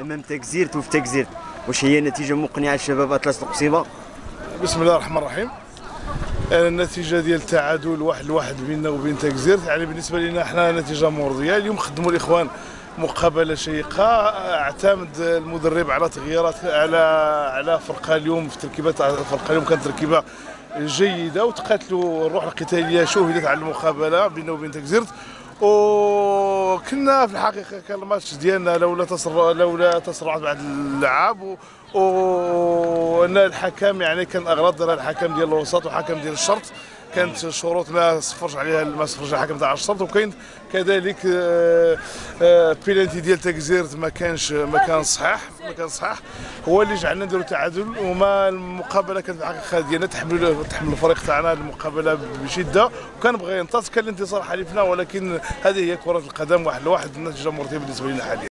أمام تكزيرت وفي تكزيرت. واش هي نتيجة مقنعه للشباب أطلس القصيبه بسم الله الرحمن الرحيم. النتيجة ديال التعادل واحد لواحد بيننا وبين تكزير يعني بالنسبة لنا إحنا نتيجة مرضية. اليوم خدموا الإخوان مقابلة شيقة. اعتمد المدرب على تغييرات على على فرقة اليوم في تركيبات الفرقه اليوم كانت تركيبة جيدة. وتقاتلوا الروح القتالية شوهدت على المقابلة بيننا وبين تكزيرت. وكنا في الحقيقة كان الماتش ديالنا لولا تسرع لولا تسرعات بعض اللعاب. وان الحكم يعني كان اغلط الحكم ديال الوسط وحكم ديال الشرط كانت شروط ما صفرش عليها ما صفرش الحكم تاع الشرط وكاين كذلك آه، آه، بيلانتي ديال تكزيرت ما كانش ما كان صحيح ما كان صحيح. هو اللي جعلنا نديروا تعادل وما المقابلة كانت الحقيقة ديالنا تحمل تحمل الفريق تاعنا المقابلة بشدة. وكان بغى ينتصر كان الانتصار حليفنا ولكن هذه هي كرة القدم واحد لواحد النتيجة مرضيه بالنسبة لنا حاليا.